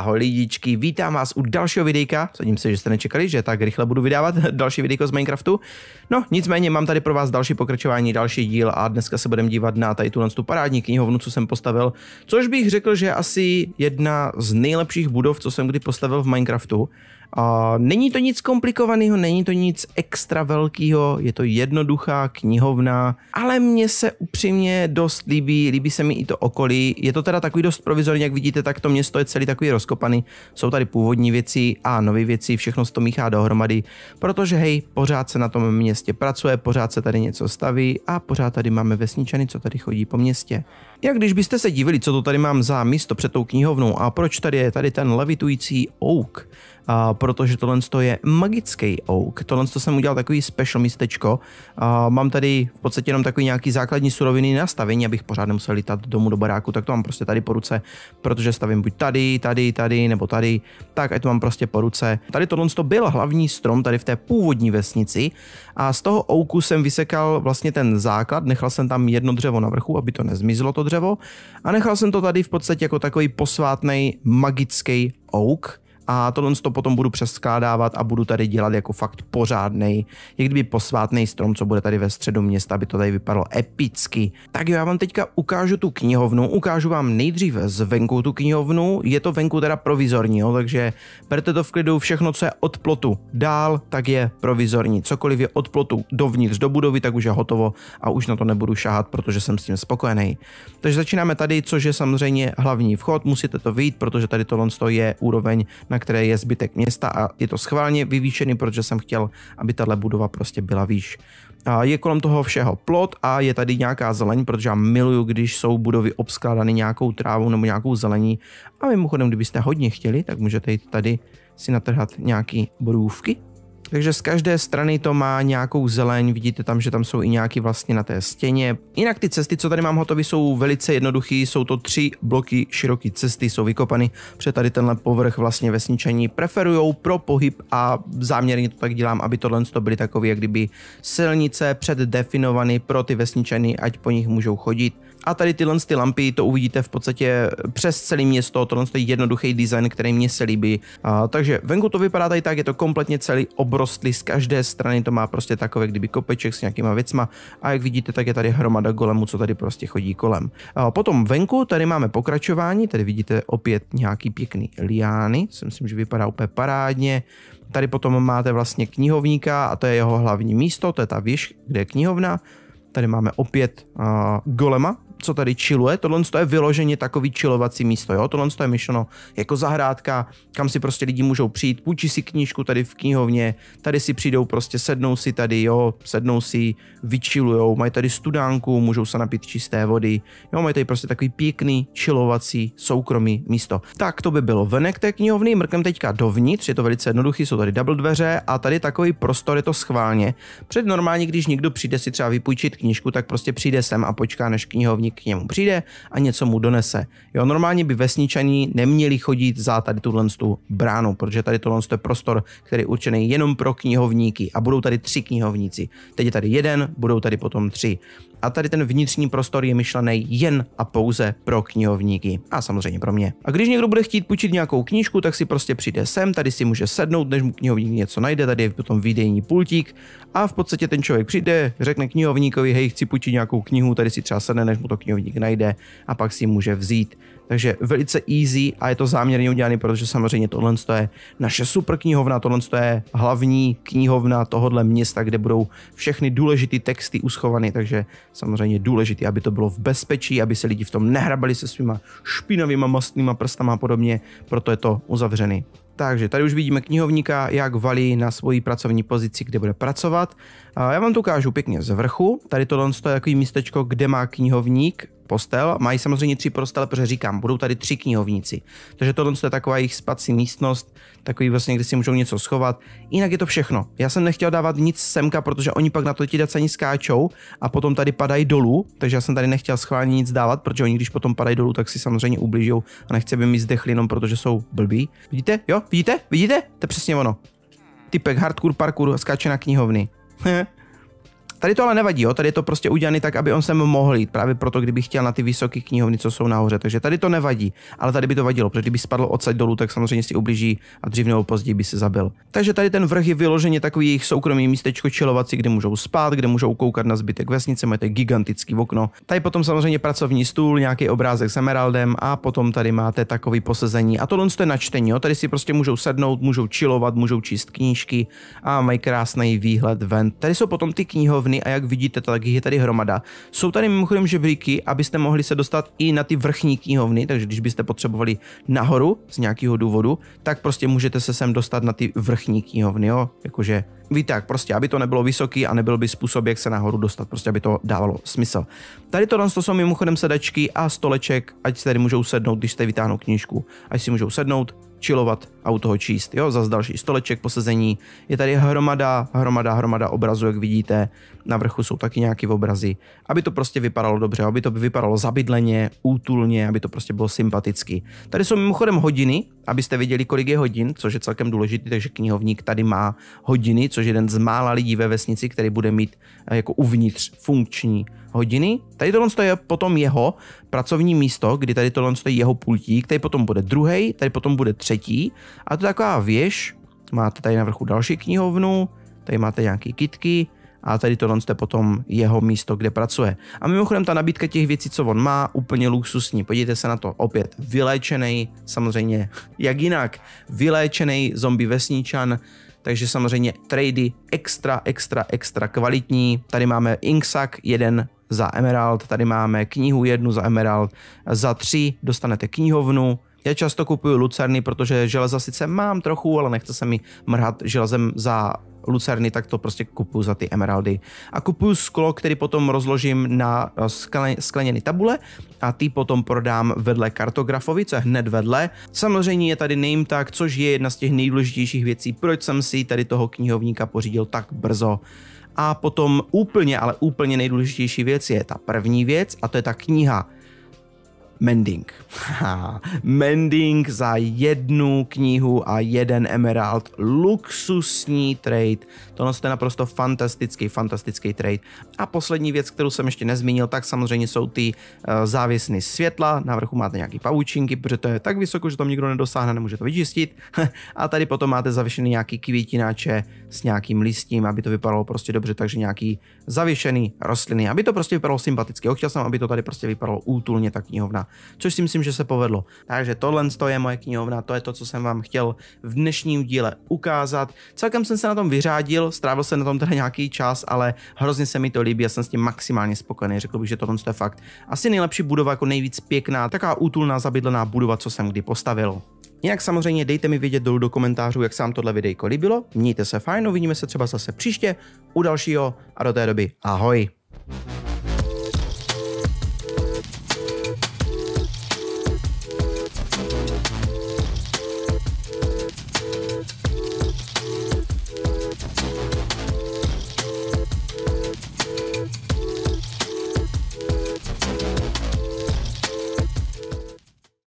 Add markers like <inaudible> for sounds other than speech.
Ahoj lidičky, vítám vás u dalšího videjka. Sadím se, že jste nečekali, že tak rychle budu vydávat <laughs> další videjko z Minecraftu. No, nicméně mám tady pro vás další pokračování, další díl a dneska se budeme dívat na tady tuhle tu parádní knihovnu, co jsem postavil, což bych řekl, že asi jedna z nejlepších budov, co jsem kdy postavil v Minecraftu. A není to nic komplikovaného, není to nic extra velkého, je to jednoduchá knihovna, ale mně se upřímně dost líbí, líbí se mi i to okolí. Je to teda takový dost provizorní, jak vidíte, tak to město je celý takový rozkopaný. Jsou tady původní věci a nové věci, všechno se to míchá dohromady, protože hej, pořád se na tom městě pracuje, pořád se tady něco staví a pořád tady máme vesničany, co tady chodí po městě. Jak když byste se divili, co to tady mám za místo před tou knihovnou a proč tady je tady ten levitující oak, a protože tohle je magický oak. Tohle jsem udělal takový special místečko. A mám tady v podstatě jenom takový nějaký základní suroviny nastavení, abych pořád nemusel lítat domů do baráku, tak to mám prostě tady po ruce, protože stavím buď tady, tady, tady nebo tady, tak ať to mám prostě po ruce. Tady tohle byl hlavní strom tady v té původní vesnici a z toho ouku jsem vysekal vlastně ten základ, nechal jsem tam jedno dřevo na vrchu, aby to nezmizlo to dřevo a nechal jsem to tady v podstatě jako takový posvátný magický oak, a tohle to potom budu přeskládávat a budu tady dělat jako fakt pořádný, jak kdyby posvátný strom, co bude tady ve středu města, aby to tady vypadalo epicky. Tak jo, já vám teďka ukážu tu knihovnu, ukážu vám nejdřív zvenku tu knihovnu, je to venku teda provizorní, jo, takže berte to v klidu, všechno, co je od plotu dál, tak je provizorní, cokoliv je od plotu dovnitř do budovy, tak už je hotovo a už na to nebudu šáhat, protože jsem s tím spokojený. Takže začínáme tady, což je samozřejmě hlavní vchod, musíte to vyjít, protože tady tohle je úroveň, na které je zbytek města a je to schválně vyvýšený, protože jsem chtěl, aby tahle budova prostě byla výš. A je kolem toho všeho plot a je tady nějaká zeleň, protože já miluju, když jsou budovy obskládány nějakou trávou nebo nějakou zelení. A mimochodem, kdybyste hodně chtěli, tak můžete jít tady si natrhat nějaký borůvky takže z každé strany to má nějakou zeleň, vidíte tam, že tam jsou i nějaký vlastně na té stěně. Jinak ty cesty, co tady mám hotové, jsou velice jednoduché, jsou to tři bloky široké cesty, jsou vykopany, protože tady tenhle povrch vlastně vesničení preferují pro pohyb a záměrně to tak dělám, aby tohle to byly takové jak kdyby silnice předdefinované pro ty vesničany, ať po nich můžou chodit a tady tyhle ty lampy, to uvidíte v podstatě přes celé město, tohle je jednoduchý design, který mě se líbí. A, takže venku to vypadá tady tak, je to kompletně celý obrostlý, z každé strany to má prostě takové, kdyby kopeček s nějakýma věcma a jak vidíte, tak je tady hromada golemů, co tady prostě chodí kolem. A potom venku tady máme pokračování, tady vidíte opět nějaký pěkný liány, si myslím, že vypadá úplně parádně. Tady potom máte vlastně knihovníka a to je jeho hlavní místo, to je ta věž, kde je knihovna. Tady máme opět uh, golema, co tady chilluje, tohle je vyloženě takový chillovací místo, jo, tohle je myšleno jako zahrádka, kam si prostě lidi můžou přijít, půjčí si knížku tady v knihovně, tady si přijdou prostě, sednou si tady, jo, sednou si, vyčilujou, mají tady studánku, můžou se napít čisté vody, jo, mají tady prostě takový pěkný chillovací soukromý místo. Tak to by bylo venek té knihovny, mrkem teďka dovnitř, je to velice jednoduchý, jsou tady double dveře a tady takový prostor je to schválně. Před normálně, když někdo přijde si třeba vypůjčit knížku, tak prostě přijde sem a počká, než knihovník k němu přijde a něco mu donese. Jo, normálně by vesničaní neměli chodit za tady tuhle tu bránu, protože tady tohle je prostor, který je určený jenom pro knihovníky a budou tady tři knihovníci. Teď je tady jeden, budou tady potom tři a tady ten vnitřní prostor je myšlený jen a pouze pro knihovníky a samozřejmě pro mě. A když někdo bude chtít půjčit nějakou knížku, tak si prostě přijde sem, tady si může sednout, než mu knihovník něco najde, tady je potom výdejní pultík a v podstatě ten člověk přijde, řekne knihovníkovi, hej, chci půjčit nějakou knihu, tady si třeba sedne, než mu to knihovník najde a pak si může vzít. Takže velice easy a je to záměrně udělané, protože samozřejmě tohle je naše super knihovna, tohle je hlavní knihovna tohohle města, kde budou všechny důležité texty uschované, takže samozřejmě důležité, aby to bylo v bezpečí, aby se lidi v tom nehrabali se svýma špinavýma mastnýma prstama a podobně, proto je to uzavřený. Takže tady už vidíme knihovníka, jak valí na svoji pracovní pozici, kde bude pracovat. Já vám to ukážu pěkně z vrchu. Tady tohle je takový místečko, kde má knihovník postel. Mají samozřejmě tři postele, protože říkám, budou tady tři knihovníci. Takže tohle je taková jejich spací místnost, takový vlastně, kde si můžou něco schovat. Jinak je to všechno. Já jsem nechtěl dávat nic semka, protože oni pak na to ti dacani skáčou a potom tady padají dolů, takže já jsem tady nechtěl schválně nic dávat, protože oni když potom padají dolů, tak si samozřejmě ubližou a nechci, aby mi zdechli jenom protože jsou blbí. Vidíte? Jo? Vidíte? Vidíte? To je přesně ono. Typek hardcore parkour skáče na knihovny. <laughs> Tady to ale nevadí, jo? tady je to prostě udělané tak, aby on sem mohl jít, právě proto, kdyby chtěl na ty vysoké knihovny, co jsou nahoře. Takže tady to nevadí, ale tady by to vadilo, protože kdyby spadl odsaď dolů, tak samozřejmě si ublíží a dřív nebo později by se zabil. Takže tady ten vrch je vyloženě takový jejich soukromý místečko čilovací, kde můžou spát, kde můžou koukat na zbytek vesnice, máte gigantický okno. Tady potom samozřejmě pracovní stůl, nějaký obrázek s emeraldem a potom tady máte takový posezení. A tohle je na čtení, jo? tady si prostě můžou sednout, můžou chillovat, můžou číst knížky a mají krásný výhled ven. Tady jsou potom ty knihovny a jak vidíte, tak je tady hromada. Jsou tady mimochodem žebříky, abyste mohli se dostat i na ty vrchní knihovny, takže když byste potřebovali nahoru z nějakého důvodu, tak prostě můžete se sem dostat na ty vrchní knihovny, jo? Jakože víte jak, prostě, aby to nebylo vysoký a nebyl by způsob, jak se nahoru dostat, prostě aby to dávalo smysl. Tady to, to jsou mimochodem sedačky a stoleček, ať si tady můžou sednout, když jste vytáhnou knížku, ať si můžou sednout, chillovat a u toho číst. Jo, zase další stoleček posezení. Je tady hromada, hromada, hromada obrazů, jak vidíte. Na vrchu jsou taky nějaké obrazy. Aby to prostě vypadalo dobře, aby to vypadalo zabydleně, útulně, aby to prostě bylo sympaticky. Tady jsou mimochodem hodiny, abyste viděli, kolik je hodin, což je celkem důležité, takže knihovník tady má hodiny, což je jeden z mála lidí ve vesnici, který bude mít eh, jako uvnitř funkční hodiny. Tady tohle je potom jeho pracovní místo, kdy tady tohle je jeho pultík, tady potom bude druhý, tady potom bude třetí a to je taková věž, máte tady na vrchu další knihovnu, tady máte nějaké kitky, a tady tohle je potom jeho místo, kde pracuje. A mimochodem ta nabídka těch věcí, co on má, úplně luxusní. Podívejte se na to, opět vyléčený, samozřejmě jak jinak, vyléčený zombie vesničan, takže samozřejmě trady extra, extra, extra kvalitní. Tady máme Inksak, jeden za Emerald, tady máme knihu jednu za Emerald, za tři dostanete knihovnu, já často kupuju lucerny, protože železa sice mám trochu, ale nechce se mi mrhat železem za lucerny, tak to prostě kupuju za ty emeraldy. A kupuju sklo, který potom rozložím na skleněné tabule a ty potom prodám vedle kartografovi, co je hned vedle. Samozřejmě je tady name tag, což je jedna z těch nejdůležitějších věcí, proč jsem si tady toho knihovníka pořídil tak brzo. A potom úplně, ale úplně nejdůležitější věc je ta první věc a to je ta kniha. Mending. Mending za jednu knihu a jeden emerald. Luxusní trade. Tohle je naprosto fantastický, fantastický trade. A poslední věc, kterou jsem ještě nezmínil, tak samozřejmě jsou ty uh, závěsny světla. Na vrchu máte nějaký pavučinky, protože to je tak vysoko, že tam nikdo nedosáhne, nemůže to vyčistit. <laughs> a tady potom máte zavěšený nějaký květináče s nějakým listím, aby to vypadalo prostě dobře, takže nějaký zavěšený rostliny, aby to prostě vypadalo sympaticky. Chtěl jsem, aby to tady prostě vypadalo útulně ta knihovna což si myslím, že se povedlo. Takže tohle je moje knihovna, to je to, co jsem vám chtěl v dnešním díle ukázat. Celkem jsem se na tom vyřádil, strávil jsem na tom teda nějaký čas, ale hrozně se mi to líbí, já jsem s tím maximálně spokojený. Řekl bych, že tohle je fakt asi nejlepší budova, jako nejvíc pěkná, taková útulná, zabydlená budova, co jsem kdy postavil. Jinak samozřejmě dejte mi vědět dolů do komentářů, jak se vám tohle videjko líbilo. Mějte se fajn, uvidíme se třeba zase příště u dalšího a do té doby ahoj.